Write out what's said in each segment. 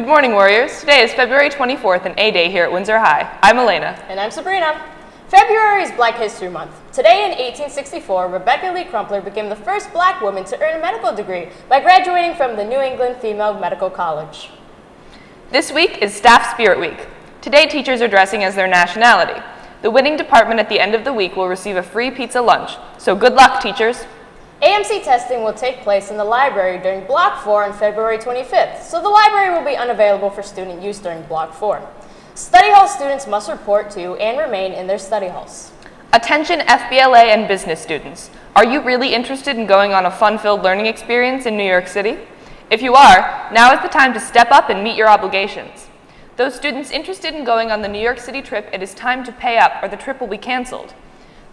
Good morning, Warriors. Today is February 24th and A Day here at Windsor High. I'm Elena. And I'm Sabrina. February is Black History Month. Today in 1864, Rebecca Lee Crumpler became the first black woman to earn a medical degree by graduating from the New England Female Medical College. This week is Staff Spirit Week. Today, teachers are dressing as their nationality. The winning department at the end of the week will receive a free pizza lunch. So good luck, teachers. AMC testing will take place in the library during Block 4 on February 25th, so the library will be unavailable for student use during Block 4. Study hall students must report to and remain in their study halls. Attention FBLA and business students. Are you really interested in going on a fun-filled learning experience in New York City? If you are, now is the time to step up and meet your obligations. Those students interested in going on the New York City trip, it is time to pay up or the trip will be canceled.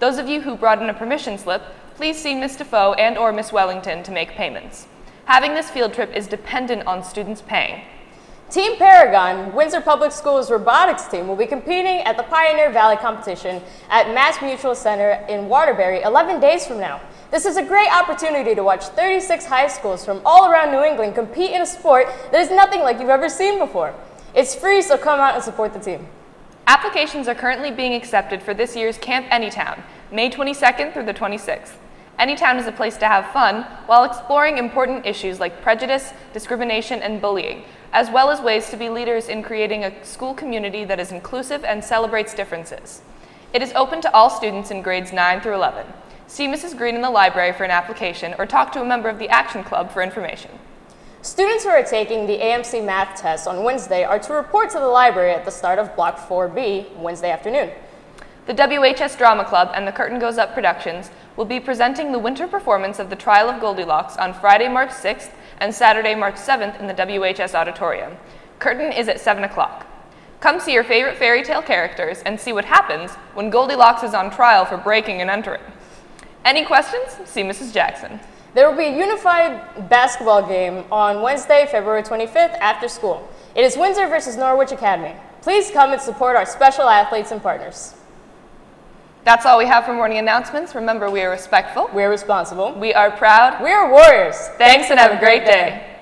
Those of you who brought in a permission slip, please see Ms. Defoe and or Ms. Wellington to make payments. Having this field trip is dependent on students paying. Team Paragon, Windsor Public Schools robotics team, will be competing at the Pioneer Valley competition at Mass Mutual Center in Waterbury 11 days from now. This is a great opportunity to watch 36 high schools from all around New England compete in a sport that is nothing like you've ever seen before. It's free, so come out and support the team. Applications are currently being accepted for this year's Camp Anytown, May 22nd through the 26th. Anytown is a place to have fun while exploring important issues like prejudice, discrimination, and bullying, as well as ways to be leaders in creating a school community that is inclusive and celebrates differences. It is open to all students in grades 9 through 11. See Mrs. Green in the library for an application or talk to a member of the Action Club for information. Students who are taking the AMC math test on Wednesday are to report to the library at the start of Block 4B Wednesday afternoon. The WHS Drama Club and the Curtain Goes Up Productions will be presenting the winter performance of The Trial of Goldilocks on Friday, March 6th and Saturday, March 7th in the WHS Auditorium. Curtain is at 7 o'clock. Come see your favorite fairy tale characters and see what happens when Goldilocks is on trial for breaking and entering. Any questions? See Mrs. Jackson. There will be a unified basketball game on Wednesday, February 25th after school. It is Windsor versus Norwich Academy. Please come and support our special athletes and partners. That's all we have for morning announcements. Remember, we are respectful. We're responsible. We are proud. We are warriors. Thanks and have a great day. Yeah.